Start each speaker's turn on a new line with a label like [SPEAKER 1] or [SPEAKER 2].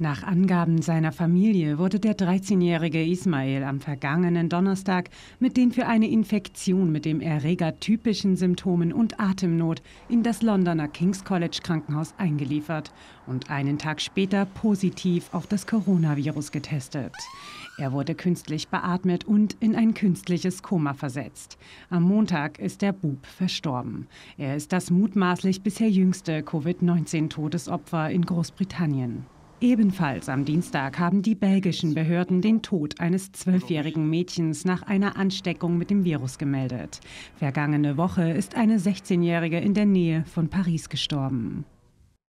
[SPEAKER 1] Nach Angaben seiner Familie wurde der 13-jährige Ismail am vergangenen Donnerstag mit den für eine Infektion mit dem Erreger typischen Symptomen und Atemnot in das Londoner King's College Krankenhaus eingeliefert und einen Tag später positiv auf das Coronavirus getestet. Er wurde künstlich beatmet und in ein künstliches Koma versetzt. Am Montag ist der Bub verstorben. Er ist das mutmaßlich bisher jüngste Covid-19-Todesopfer in Großbritannien. Ebenfalls am Dienstag haben die belgischen Behörden den Tod eines zwölfjährigen Mädchens nach einer Ansteckung mit dem Virus gemeldet. Vergangene Woche ist eine 16-Jährige in der Nähe von Paris gestorben.